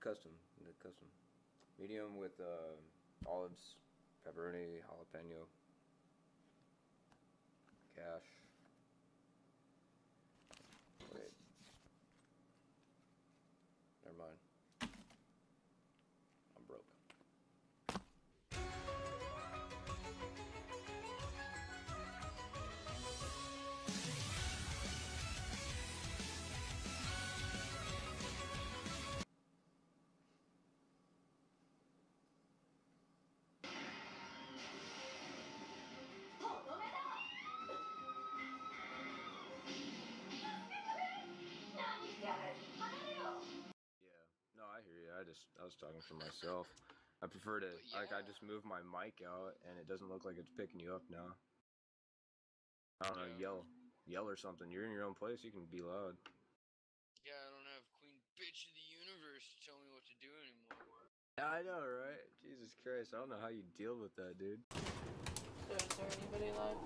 Custom, the custom. Medium with uh, olives, pepperoni, jalapeno, cash. Wait. Never mind. Just I was talking for myself. I prefer to But like I just move my mic out and it doesn't look like it's picking you up now. I don't know, Yeah. yell yell or something. You're in your own place, you can be loud. Yeah, I don't have Queen Bitch of the Universe to tell me what to do anymore. Yeah, I know, right? Jesus Christ, I don't know how you deal with that, dude. So is there anybody alive?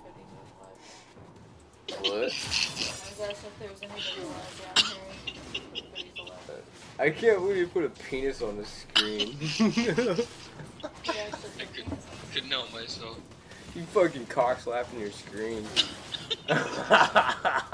I can't believe you put a penis on the screen. Yeah, it's just I a could- penis. Couldn't help myself. you fucking cock slapping your screen.